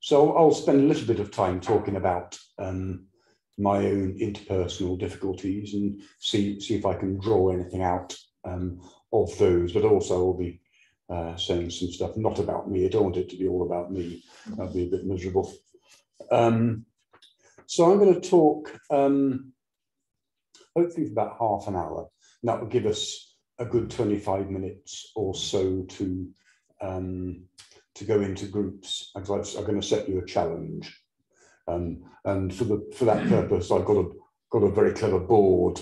So I'll spend a little bit of time talking about um, my own interpersonal difficulties and see, see if I can draw anything out um, of those, but also I'll be uh, saying some stuff not about me. I don't want it to be all about me. That'd be a bit miserable. Um, so I'm going to talk um, hopefully for about half an hour. And that will give us a good 25 minutes or so to um, to go into groups. I'm going to set you a challenge. Um, and for the for that purpose, I've got a got a very clever board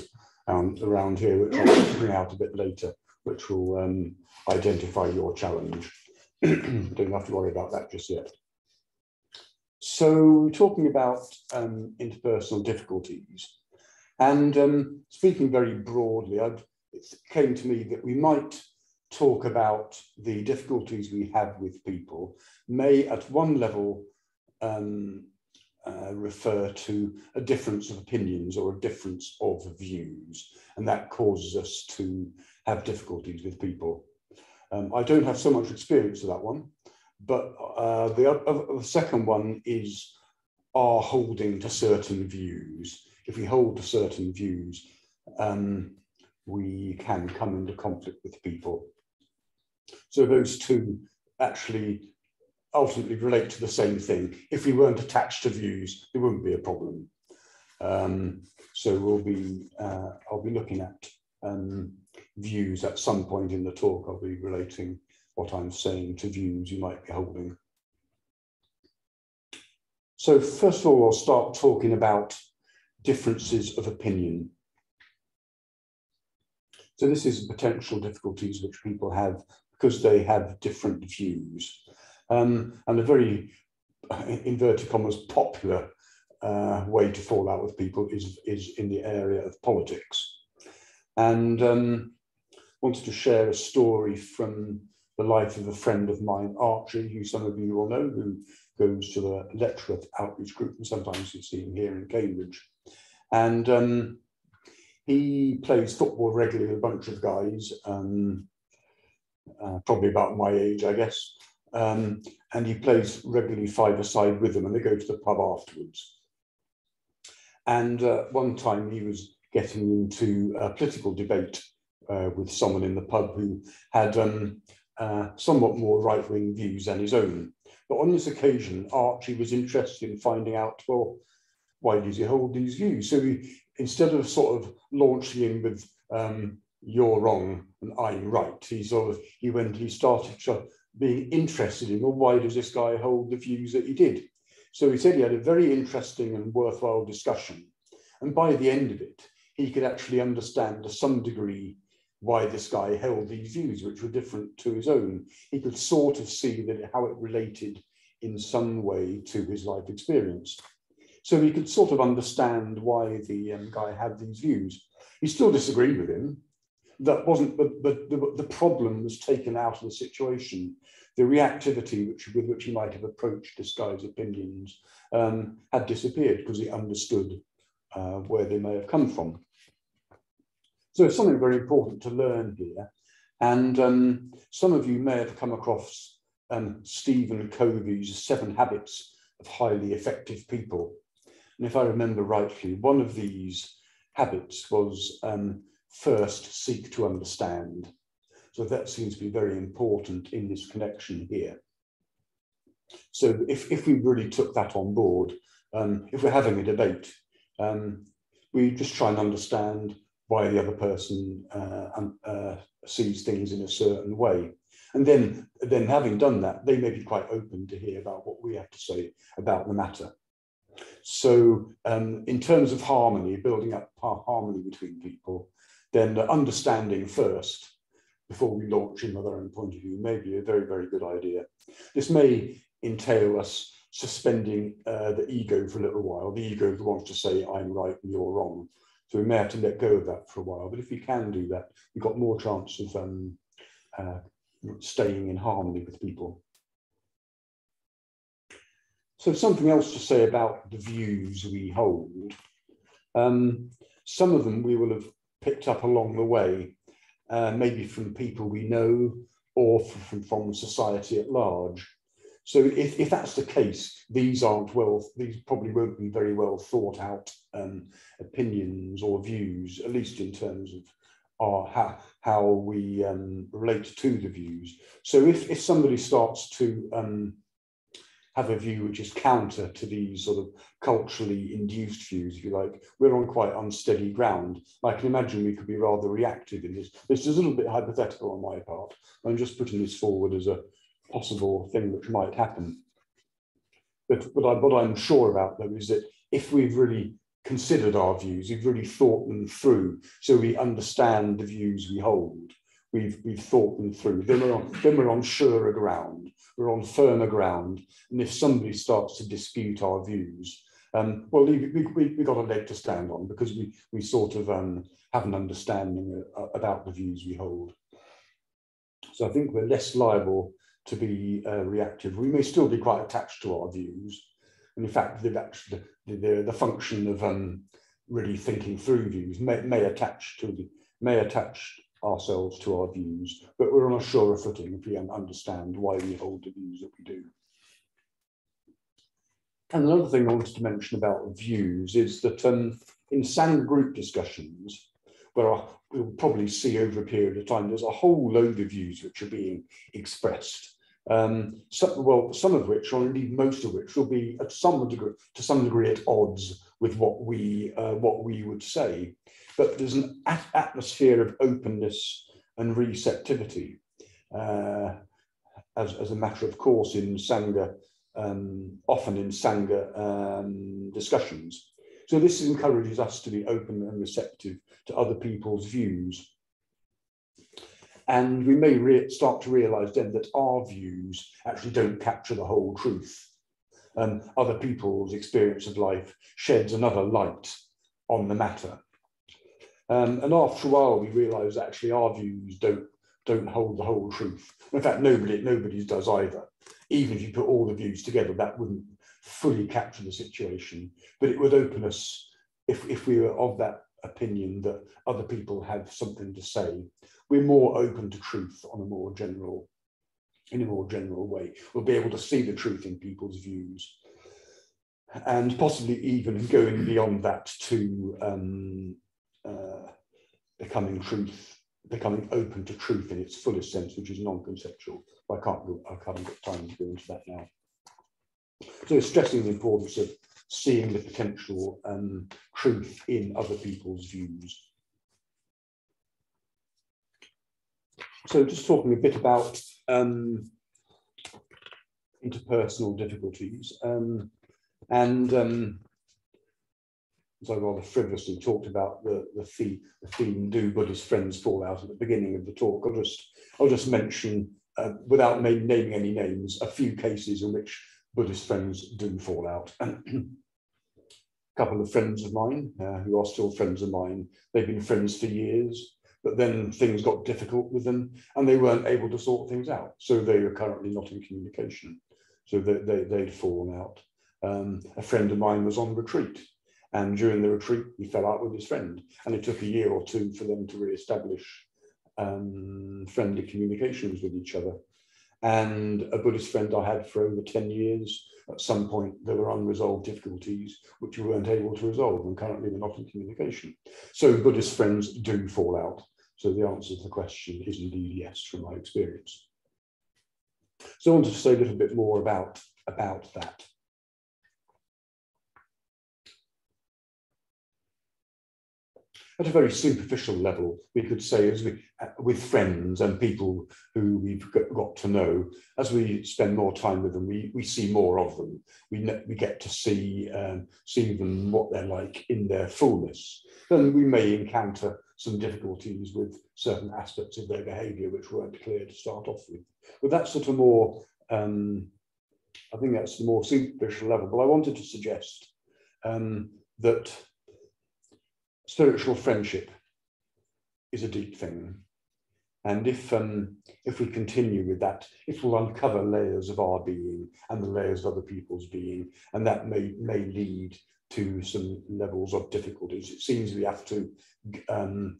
um, around here, which I'll bring out a bit later, which will um, identify your challenge. Don't have to worry about that just yet. So talking about um, interpersonal difficulties, and um, speaking very broadly, I'd, it came to me that we might talk about the difficulties we have with people, may at one level um, uh, refer to a difference of opinions or a difference of views, and that causes us to have difficulties with people. Um, I don't have so much experience of that one, but uh, the, uh, second one is our holding to certain views. If we hold to certain views, um, we can come into conflict with people. So those two actually ultimately relate to the same thing. If we weren't attached to views, there wouldn't be a problem. Um, so we'll be, uh, I'll be looking at um, views at some point in the talk. I'll be relating what I'm saying to views you might be holding. So first of all, I'll start talking about differences of opinion. So this is potential difficulties which people have because they have different views. Um, and a very, inverted commas, popular uh, way to fall out with people is, is in the area of politics. And um, wanted to share a story from the life of a friend of mine, Archie, who some of you will know, who goes to the Letchworth outreach group, and sometimes you see him here in Cambridge. And um, he plays football regularly with a bunch of guys, um, uh, probably about my age, I guess. Um, and he plays regularly five-a-side with them, and they go to the pub afterwards. And uh, one time he was getting into a political debate uh, with someone in the pub who had um, uh, somewhat more right-wing views than his own. But on this occasion, Archie was interested in finding out, well, why does he hold these views? So he, instead of sort of launching in with um, you're wrong and I'm right, he sort of he went he started being interested in well, why does this guy hold the views that he did? So he said he had a very interesting and worthwhile discussion. And by the end of it, he could actually understand to some degree why this guy held these views, which were different to his own. He could sort of see that how it related in some way to his life experience. So he could sort of understand why the um, guy had these views. He still disagreed with him. That wasn't, but the, the problem was taken out of the situation. The reactivity which, with which he might have approached this guy's opinions um, had disappeared because he understood uh, where they may have come from. So it's something very important to learn here. And um, some of you may have come across um, Stephen Covey's Seven Habits of Highly Effective People. And if I remember rightly, one of these habits was um, first seek to understand. So that seems to be very important in this connection here. So if, if we really took that on board, um, if we're having a debate, um, we just try and understand why the other person uh, uh, sees things in a certain way. And then, then having done that, they may be quite open to hear about what we have to say about the matter. So um, in terms of harmony, building up harmony between people, then understanding first before we launch another own point of view may be a very, very good idea. This may entail us suspending uh, the ego for a little while. The ego wants to say, I'm right and you're wrong. So we may have to let go of that for a while. But if we can do that, we've got more chance of um, uh, staying in harmony with people. So something else to say about the views we hold. Um, some of them we will have picked up along the way, uh, maybe from people we know or from, from society at large. so if, if that's the case, these aren't well, these probably won't be very well thought out um, opinions or views, at least in terms of our, how, how we um, relate to the views. So if, if somebody starts to um, have a view which is counter to these sort of culturally induced views, if you like, we're on quite unsteady ground. I can imagine we could be rather reactive in this. This is a little bit hypothetical on my part. I'm just putting this forward as a possible thing which might happen. But, but I, what I'm sure about though is that if we've really considered our views, we've really thought them through, so we understand the views we hold, we've, we've thought them through, then we're, on, then we're on surer ground, we're on firmer ground, and if somebody starts to dispute our views, um, well, we, we, we got a leg to stand on because we, we sort of um, have an understanding uh, about the views we hold. So I think we're less liable to be uh, reactive. We may still be quite attached to our views. And in fact, the, the function of um, really thinking through views may, may attach to the may attach ourselves to our views, but we're on a surer footing if we understand why we hold the views that we do. And another thing I wanted to mention about views is that um, in Sangha group discussions, where we'll probably see over a period of time, there's a whole load of views which are being expressed um, some, well, some of which, or indeed most of which, will be at some degree, to some degree at odds with what we uh, what we would say. But there's an atmosphere of openness and receptivity, uh, as, as a matter of course in Sangha, um, often in Sangha um, discussions. So this encourages us to be open and receptive to other people's views. And we may start to realize then that our views actually don't capture the whole truth. Um, other people's experience of life sheds another light on the matter. Um, and after a while, we realize actually our views don't, don't hold the whole truth. In fact, nobody, nobody's does either. Even if you put all the views together, that wouldn't fully capture the situation, but it would open us, if, if we were of that opinion that other people have something to say, we're more open to truth on a more general, in a more general way. We'll be able to see the truth in people's views. And possibly even going beyond that to um, uh, becoming truth, becoming open to truth in its fullest sense, which is non-conceptual. I can't, I haven't got time to go into that now. So stressing the importance of seeing the potential um, truth in other people's views. So just talking a bit about um, interpersonal difficulties um, and as I rather frivolously talked about the, the, theme, the theme do Buddhist friends fall out at the beginning of the talk. I'll just, I'll just mention, uh, without naming any names, a few cases in which Buddhist friends do fall out. a couple of friends of mine uh, who are still friends of mine, they've been friends for years but then things got difficult with them and they weren't able to sort things out. So they are currently not in communication. So they, they, they'd fallen out. Um, a friend of mine was on retreat and during the retreat, he fell out with his friend and it took a year or two for them to re-establish um, friendly communications with each other. And a Buddhist friend I had for over 10 years, at some point there were unresolved difficulties which we weren't able to resolve and currently they're not in communication. So Buddhist friends do fall out. So the answer to the question is indeed yes, from my experience. So I wanted to say a little bit more about, about that. At a very superficial level, we could say, as we, with friends and people who we've got to know, as we spend more time with them, we, we see more of them. We, we get to see, um, see them, what they're like in their fullness. Then we may encounter some difficulties with certain aspects of their behaviour which weren't clear to start off with. But that's sort of more, um, I think that's the more superficial level. But I wanted to suggest um, that spiritual friendship is a deep thing. And if, um, if we continue with that, it will uncover layers of our being and the layers of other people's being, and that may, may lead to some levels of difficulties. It seems we have to um,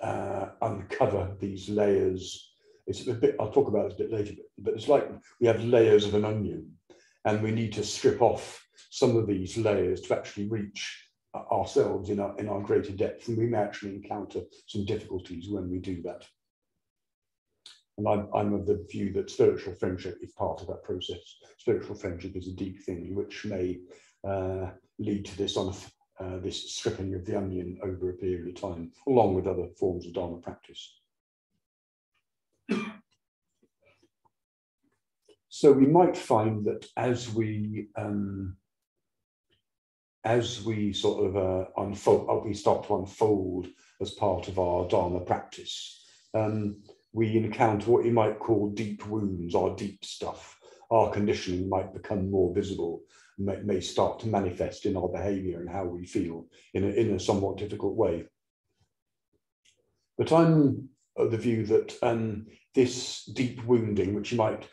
uh, uncover these layers it's a bit, I'll talk about it a bit later, but it's like we have layers of an onion and we need to strip off some of these layers to actually reach ourselves in our, in our greater depth. And we may actually encounter some difficulties when we do that. And I'm, I'm of the view that spiritual friendship is part of that process. Spiritual friendship is a deep thing which may uh, lead to this on uh, this stripping of the onion over a period of time, along with other forms of Dharma practice. so we might find that as we um, as we sort of uh, unfold, uh, we start to unfold as part of our Dharma practice, um, we encounter what you might call deep wounds or deep stuff. Our conditioning might become more visible, may, may start to manifest in our behavior and how we feel in a, in a somewhat difficult way. But I'm of the view that um, this deep wounding, which you might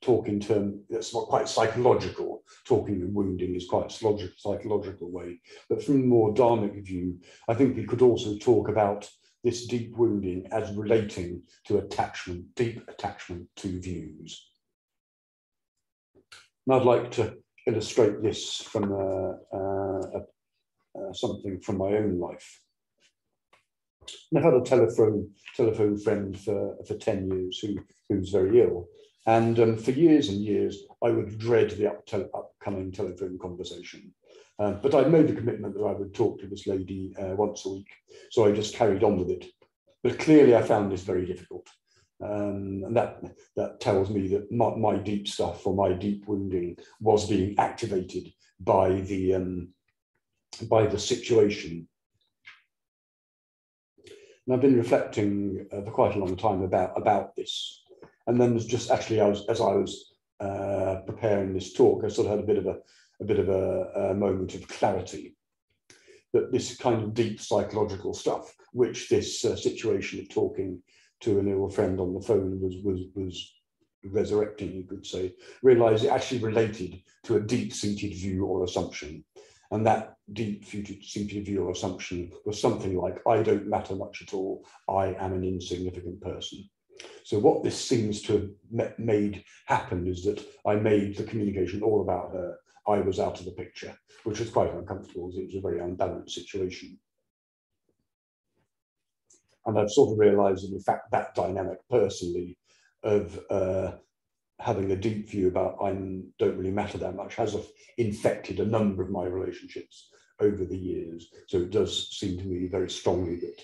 talk in terms that's not quite psychological. Talking and wounding is quite a psychological way. But from a more dharmic view, I think we could also talk about this deep wounding as relating to attachment, deep attachment to views. And I'd like to illustrate this from uh, uh, uh, something from my own life. And I've had a telephone telephone friend for, for 10 years who, who's very ill. And um, for years and years, I would dread the up upcoming telephone conversation. Um, but I'd made the commitment that I would talk to this lady uh, once a week. So I just carried on with it. But clearly I found this very difficult. Um, and that, that tells me that my, my, deep stuff or my deep wounding was being activated by the, um, by the situation. And I've been reflecting uh, for quite a long time about, about this. And then there's just actually, I was, as I was uh, preparing this talk, I sort of had a bit of a, a bit of a, a moment of clarity that this kind of deep psychological stuff, which this uh, situation of talking to an ill friend on the phone was was was resurrecting, you could say, realized it actually related to a deep-seated view or assumption. And that deep-seated view or assumption was something like, I don't matter much at all, I am an insignificant person. So what this seems to have made happen is that I made the communication all about her. I was out of the picture, which was quite uncomfortable. because It was a very unbalanced situation. And I've sort of realized that in fact that dynamic personally of uh, having a deep view about I don't really matter that much has infected a number of my relationships over the years. So it does seem to me very strongly that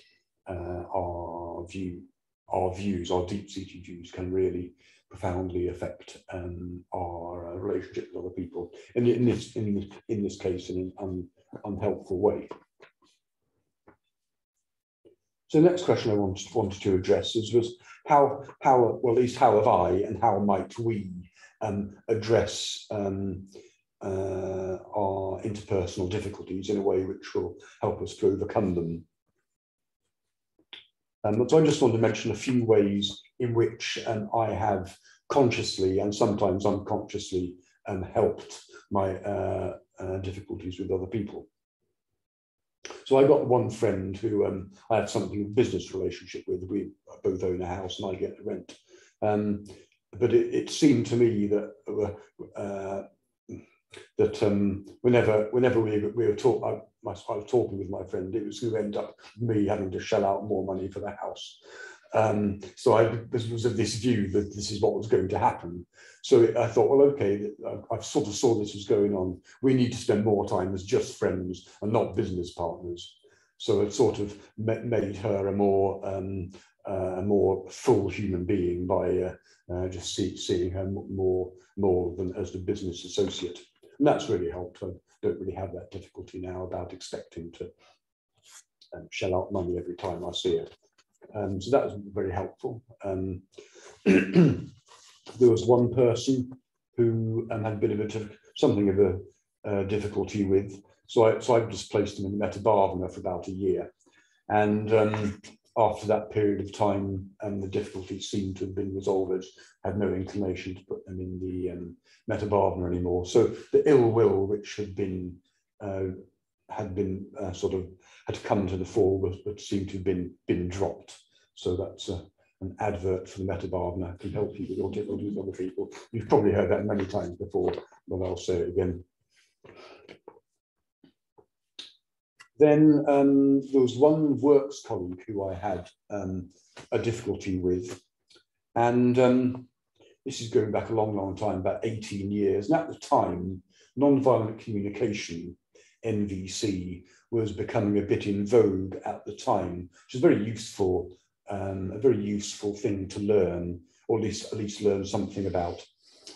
uh, our view our views, our deep-seated views, can really profoundly affect um, our uh, relationship with other people. And in this, in in this case, in an un, unhelpful way. So the next question I wanted, wanted to address is was how how well at least how have I and how might we um, address um, uh, our interpersonal difficulties in a way which will help us to overcome them um, so I just want to mention a few ways in which um, I have consciously and sometimes unconsciously um, helped my uh, uh, difficulties with other people. So I got one friend who um, I had something of a business relationship with. We both own a house and I get the rent. Um, but it, it, seemed to me that uh, that um, whenever whenever we, we were talk, I, I, was talking with my friend, it was going to end up me having to shell out more money for the house. Um, so I was of this view that this is what was going to happen. So I thought, well, okay, I, sort of saw this was going on. We need to spend more time as just friends and not business partners. So it sort of made her a more um, uh, a more full human being by uh, uh, just see, seeing her more more than as a business associate. And that's really helped. I don't really have that difficulty now about expecting to um, shell out money every time I see it. Um, so that was very helpful. Um, there was one person who um, had a bit of a something of a uh, difficulty with. So I, so I just placed him in the Metta Bhavana for about a year. And um, after that period of time, and the difficulties seemed to have been resolved. Had no inclination to put them in the um, anymore. So the ill will, which had been uh, had been uh, sort of had come to the fore, but, but seemed to have been been dropped. So that's a, an advert for the Metta Bhavana can help you with your difficulties with other people. You've probably heard that many times before, but I'll say it again. Then um, there was one works colleague who I had um, a difficulty with. And um, this is going back a long, long time, about 18 years. And at the time, nonviolent communication, NVC, was becoming a bit in vogue at the time, which is very useful, um, a very useful thing to learn, or at least at least learn something about.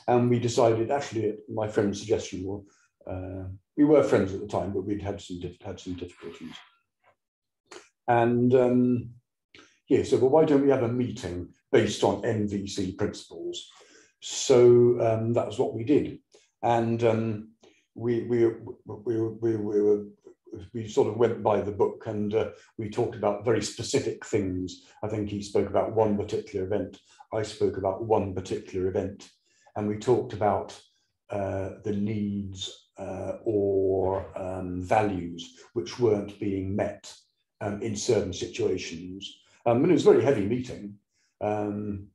And we decided, actually, my friend's suggestion, well, uh, we were friends at the time, but we'd had some had some difficulties. And um, yeah, so well, why don't we have a meeting based on NVC principles? So um, that was what we did, and um, we, we, we, we, we were we sort of went by the book and uh, we talked about very specific things. I think he spoke about one particular event. I spoke about one particular event, and we talked about uh, the needs uh, or um, values which weren't being met um, in certain situations. Um, and it was a very heavy meeting, um,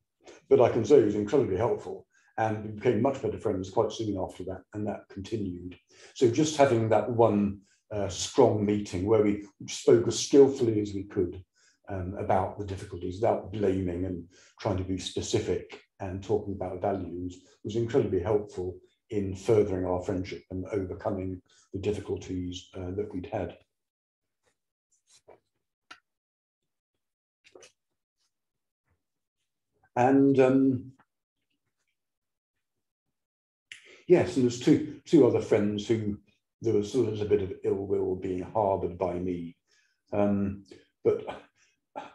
but I can say it was incredibly helpful and we became much better friends quite soon after that, and that continued. So just having that one uh, strong meeting where we spoke as skillfully as we could um, about the difficulties without blaming and trying to be specific and talking about values was incredibly helpful in furthering our friendship and overcoming the difficulties uh, that we'd had. And um, yes, and there's two two other friends who there was sort of a bit of ill will being harboured by me. Um, but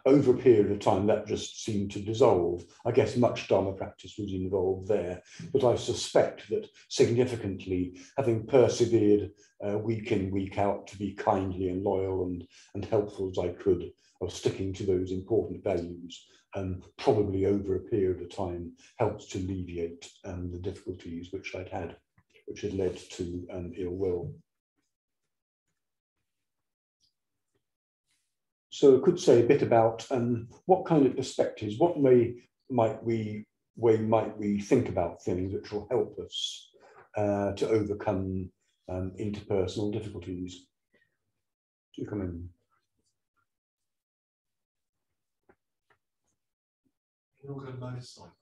over a period of time, that just seemed to dissolve. I guess much Dharma practice was involved there, but I suspect that significantly, having persevered uh, week in, week out to be kindly and loyal and, and helpful as I could, of sticking to those important values, um, probably over a period of time helped to alleviate um, the difficulties which I'd had, which had led to um, ill will. So I could say a bit about um, what kind of perspectives, what way might we way might we think about things which will help us uh, to overcome um, interpersonal difficulties. Do you come in? You're going to.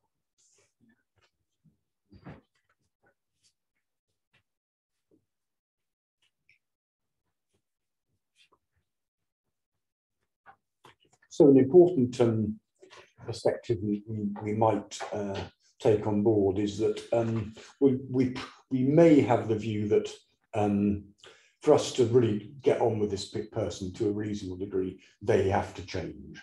So an important um, perspective we, we, we might uh, take on board is that um, we, we, we may have the view that um, for us to really get on with this person to a reasonable degree, they have to change.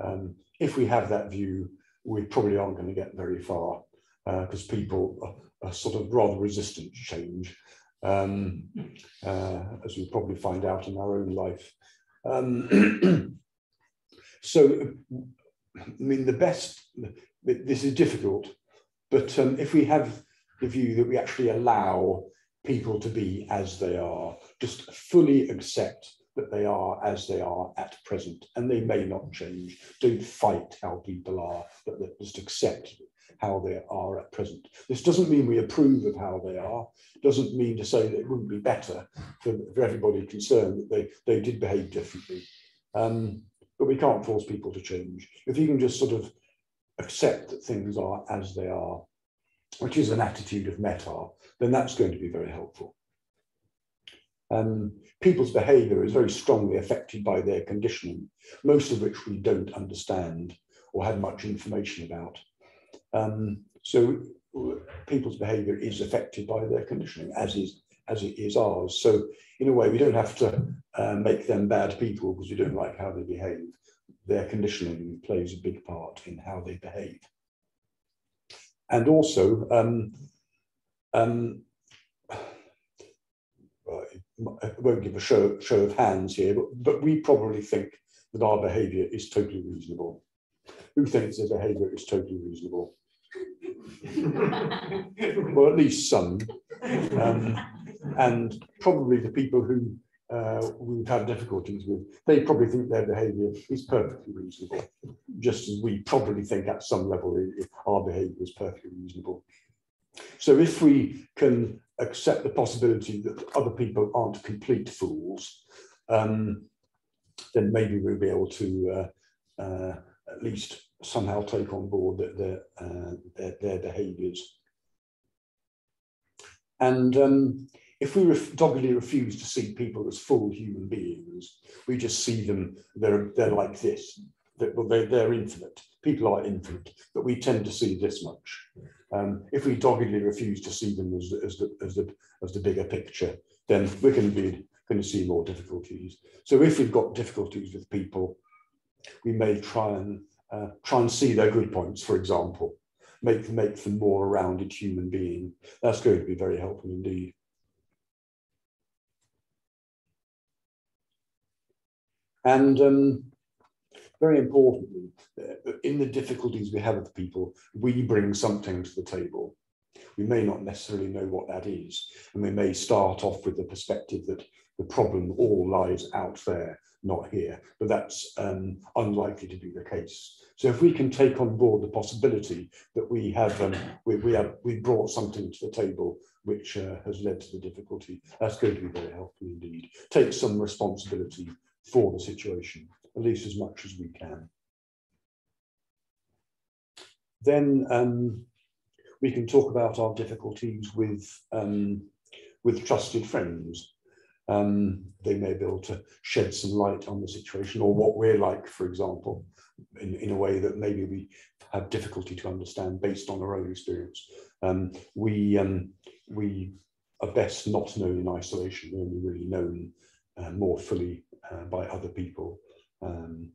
Um, if we have that view, we probably aren't going to get very far because uh, people are, are, sort of rather resistant to change, um, uh, as we probably find out in our own life. Um, So, I mean, the best, this is difficult, but um, if we have the view that we actually allow people to be as they are, just fully accept that they are as they are at present, and they may not change. Don't fight how people are, but just accept how they are at present. This doesn't mean we approve of how they are, doesn't mean to say that it wouldn't be better for, for everybody concerned that they, they did behave differently. Um, but we can't force people to change. If you can just sort of accept that things are as they are, which is an attitude of metta, then that's going to be very helpful. Um, people's behavior is very strongly affected by their conditioning, most of which we don't understand or have much information about. Um, so people's behavior is affected by their conditioning, as is as it is ours. So in a way, we don't have to uh, make them bad people because we don't like how they behave. Their conditioning plays a big part in how they behave. And also, um, um, I won't give a show, show of hands here, but, but we probably think that our behaviour is totally reasonable. Who thinks their behaviour is totally reasonable? well, at least some. Um, and probably the people who uh, we've had difficulties with, they probably think their behaviour is perfectly reasonable, just as we probably think at some level our behaviour is perfectly reasonable. So if we can accept the possibility that other people aren't complete fools, um, then maybe we'll be able to uh, uh, at least somehow take on board their, their, uh, their, their behaviours. And um, if we ref doggedly refuse to see people as full human beings, we just see them, they're, they're like this, they're, they're, they're infinite. People are infinite, but we tend to see this much. Um, if we doggedly refuse to see them as, as, the, as, the, as the bigger picture, then we're going to be going to see more difficulties. So if we've got difficulties with people, we may try and uh, try and see their good points, for example, make, make them more rounded human being. That's going to be very helpful indeed. And um, very importantly, uh, in the difficulties we have with people, we bring something to the table. We may not necessarily know what that is, and we may start off with the perspective that the problem all lies out there, not here, but that's um, unlikely to be the case. So if we can take on board the possibility that we have, um, we, we, have we brought something to the table which uh, has led to the difficulty, that's going to be very helpful indeed. Take some responsibility for the situation, at least as much as we can. Then um, we can talk about our difficulties with, um, with trusted friends. Um, they may be able to shed some light on the situation or what we're like, for example, in, in a way that maybe we have difficulty to understand based on our own experience. Um, we, um, we are best not known in isolation, we're only really known uh, more fully uh, by other people. Um,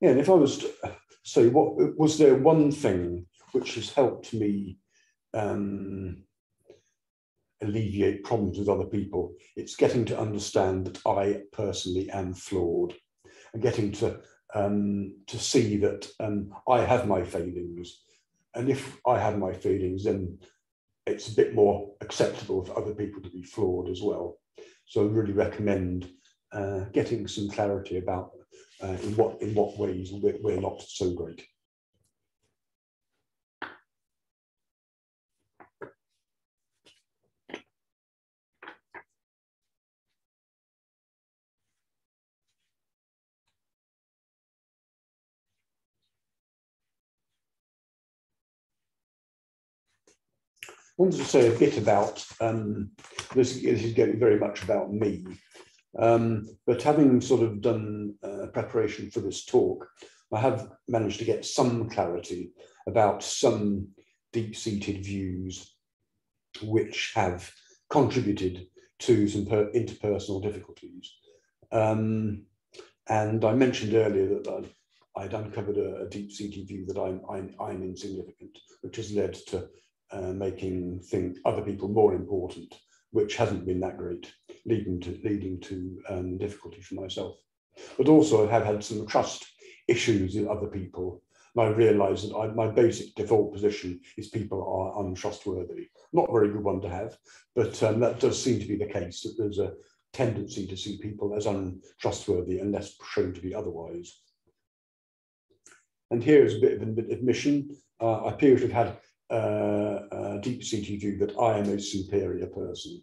yeah, and if I was to say, what was there one thing which has helped me um, alleviate problems with other people? It's getting to understand that I personally am flawed, and getting to um, to see that um, I have my failings, and if I have my feelings, then it's a bit more acceptable for other people to be flawed as well. So I really recommend uh, getting some clarity about uh, in what in what ways we're, we're not so great. Wanted to say a bit about um, this, this is getting very much about me, um, but having sort of done uh, preparation for this talk, I have managed to get some clarity about some deep-seated views which have contributed to some interpersonal difficulties. Um, and I mentioned earlier that I'd, I'd uncovered a, a deep-seated view that I'm, I'm, I'm insignificant, which has led to uh, making think other people more important, which hasn't been that great, leading to leading to um, difficulty for myself. But also, I have had some trust issues with other people. And I realise that I, my basic default position is people are untrustworthy. Not a very good one to have, but um, that does seem to be the case. That there's a tendency to see people as untrustworthy unless shown to be otherwise. And here is a bit of an admission. Uh, I appear to have had uh, deep-seated view that I am a superior person.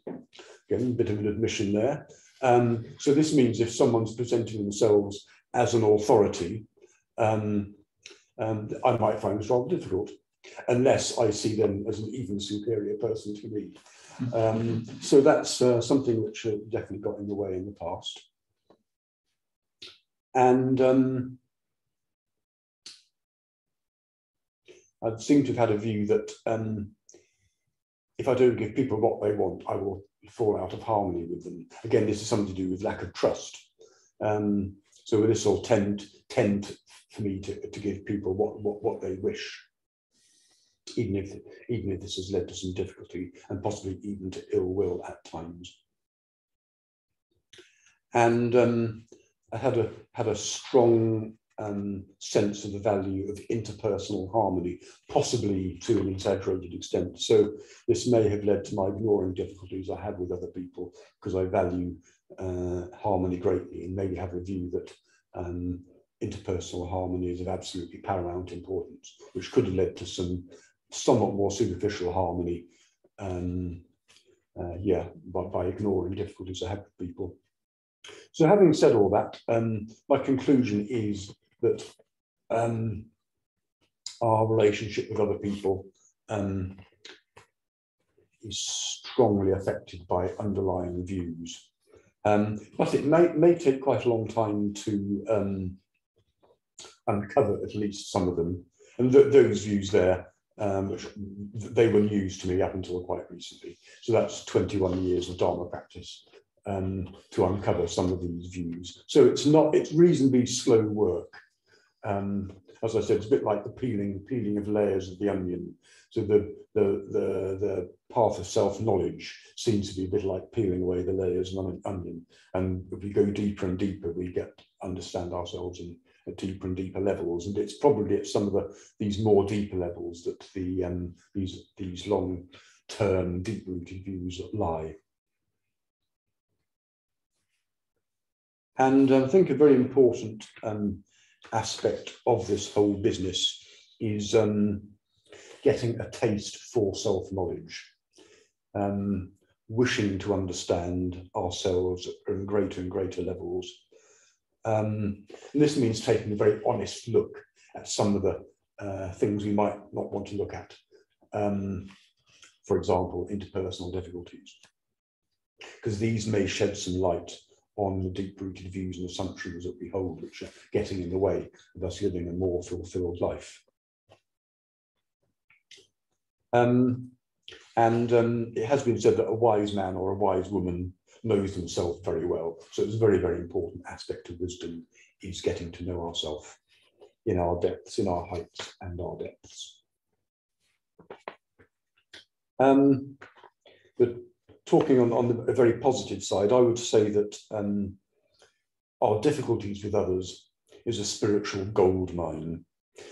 Again, a bit of an admission there. Um, so this means if someone's presenting themselves as an authority, um, um, I might find this rather difficult, unless I see them as an even superior person to me. Um, so that's uh, something which uh, definitely got in the way in the past. And um, I seem to have had a view that um, if I don't give people what they want, I will fall out of harmony with them. Again, this is something to do with lack of trust. Um, so this will tend tend for me to, to give people what, what, what they wish, even if even if this has led to some difficulty and possibly even to ill will at times. And um, I had a had a strong um, sense of the value of interpersonal harmony, possibly to an exaggerated extent. So this may have led to my ignoring difficulties I had with other people because I value uh, harmony greatly and maybe have a view that um, interpersonal harmony is of absolutely paramount importance, which could have led to some somewhat more superficial harmony, um, uh, yeah, by, by ignoring difficulties I have with people. So having said all that, um, my conclusion is that um, our relationship with other people um, is strongly affected by underlying views. Um, but it may, may take quite a long time to um, uncover at least some of them. And th those views there, um, they were news to me up until quite recently. So that's 21 years of Dharma practice um, to uncover some of these views. So it's not, it's reasonably slow work. Um, as I said, it's a bit like the peeling, peeling of layers of the onion. So the, the, the, the path of self-knowledge seems to be a bit like peeling away the layers of an onion. And if we go deeper and deeper, we get understand ourselves in at deeper and deeper levels. And it's probably at some of the these more deeper levels that the um, these these long term deep rooted views lie. And I think a very important um, aspect of this whole business is um, getting a taste for self-knowledge, um, wishing to understand ourselves at greater and greater levels. Um, and this means taking a very honest look at some of the uh, things we might not want to look at. Um, for example, interpersonal difficulties, because these may shed some light on the deep-rooted views and assumptions that we hold, which are getting in the way of us living a more fulfilled life. Um, and um, it has been said that a wise man or a wise woman knows themselves very well. So it's a very, very important aspect of wisdom is getting to know ourselves in our depths, in our heights and our depths. Um, but talking on, on the, very positive side, I would say that um, our difficulties with others is a spiritual gold mine.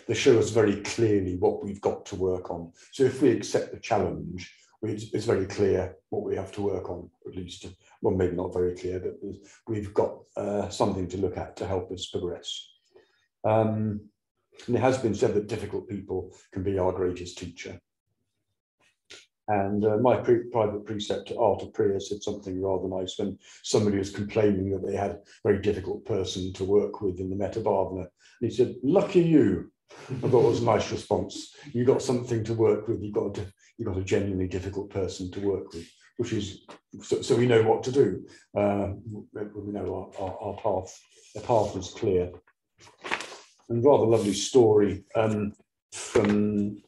They show us very clearly what we've got to work on. So if we accept the challenge, it's very clear what we have to work on, at least, well, maybe not very clear, but we've got uh, something to look at to help us progress. Um, and it has been said that difficult people can be our greatest teacher. And uh, my pre private preceptor, Arthur Priya, said something rather nice when somebody was complaining that they had a very difficult person to work with in the Metta Bhavana. And he said, lucky you. I thought it was a nice response. You got something to work with. You've got a, you've got a genuinely difficult person to work with, which is so, so we know what to do. Uh, we know our, our, our path. The path is clear. And rather lovely story um, from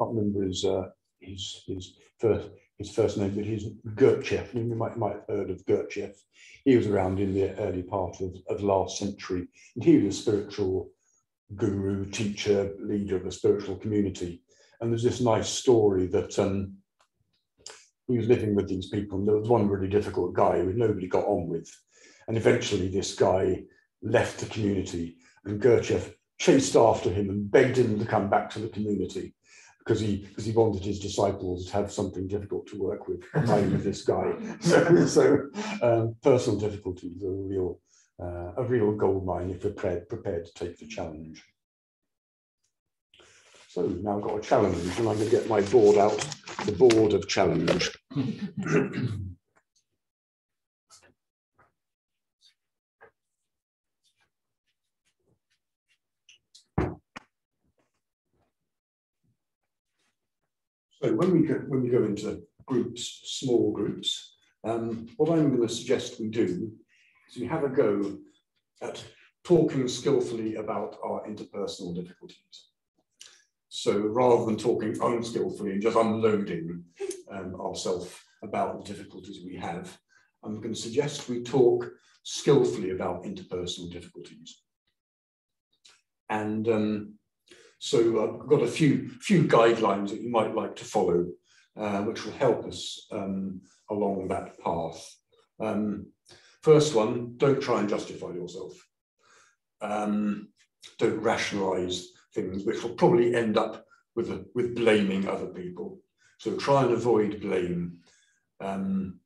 I can't remember his uh, his his first his first name, but he's Gurdjieff. You might might have heard of Gurdjieff. He was around in the early part of, of last century, and he was a spiritual guru, teacher, leader of a spiritual community. And there's this nice story that um, he was living with these people, and there was one really difficult guy who nobody got on with. And eventually, this guy left the community, and Gurdjieff chased after him and begged him to come back to the community because he because he wanted his disciples to have something difficult to work with, i.e. this guy. So, so um, personal difficulties are a real uh, a real gold mine if you're prepared, prepared to take the challenge. So now I've got a challenge and I'm going to get my board out, the board of challenge. So when we go, when we go into groups, small groups, um, what I'm going to suggest we do is we have a go at talking skillfully about our interpersonal difficulties. So rather than talking unskillfully and just unloading um, ourselves about the difficulties we have, I'm going to suggest we talk skillfully about interpersonal difficulties. And um, so I've got a few, few guidelines that you might like to follow, uh, which will help us um, along that path. Um, first one, don't try and justify yourself. um, don't rationalize things, which will probably end up with, a, with blaming other people. So try and avoid blame. Um,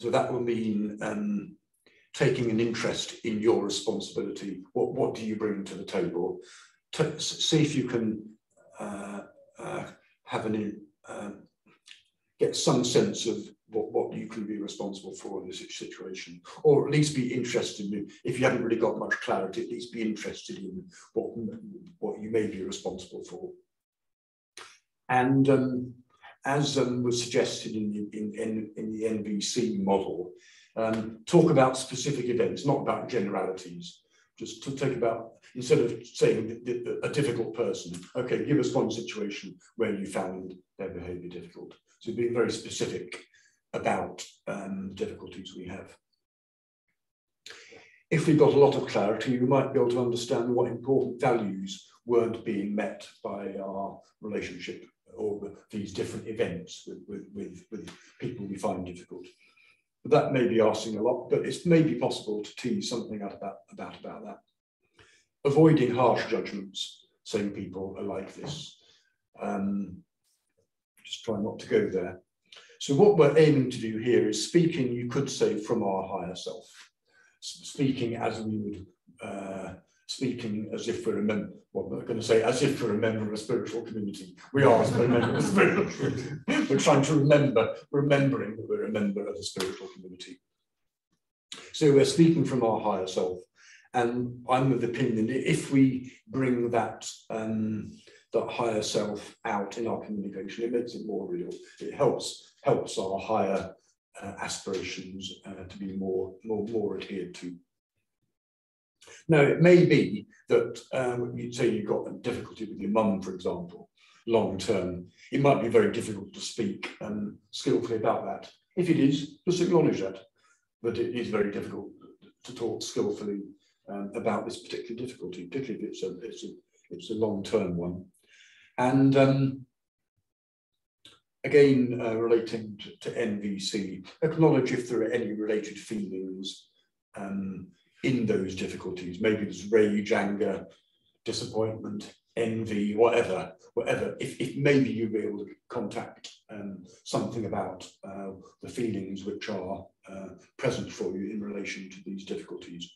so that will mean um, taking an interest in your responsibility. What, what do you bring to the table? To, see if you can uh, uh, have an, uh, get some sense of what, what you can be responsible for in this situation, or at least be interested in, if you haven't really got much clarity, at least be interested in what, what you may be responsible for. And um, as um, was suggested in, in, in, in the NVC model, um, talk about specific events, not about generalities. Just to take about, instead of saying a difficult person, okay, give us one situation where you found their behavior difficult. So being very specific about um, difficulties we have. If we got a lot of clarity, we might be able to understand what important values weren't being met by our relationship or these different events with, with, with, with people we find difficult. That may be asking a lot, but it's maybe possible to tease something out about, about, about that. Avoiding harsh judgments, saying people are like this. Um, just try not to go there. So what we're aiming to do here is speaking, you could say, from our higher self, speaking as we would, uh, speaking as if we're a member, well, I'm going to say as if we're a member of a spiritual community. We are a member of a spiritual community. We're trying to remember, remembering that we're a member of a spiritual community. So we're speaking from our higher self. And I'm of the opinion if we bring that um, that higher self out in our communication, it makes it more real. It helps helps our higher uh, aspirations uh, to be more, more, more adhered to. Now, it may be that um, you say you've got a difficulty with your mum, for example, long term. It might be very difficult to speak um, skillfully about that. If it is, just acknowledge that. But it is very difficult to talk skillfully um, about this particular difficulty, particularly if it's a, it's a, it's a long-term one. And um, again, uh, relating to, to, NVC, acknowledge if there are any related feelings um, in those difficulties. Maybe there's rage, anger, disappointment, envy, whatever, whatever. If, if maybe you'll be able to contact um, something about uh, the feelings which are uh, present for you in relation to these difficulties.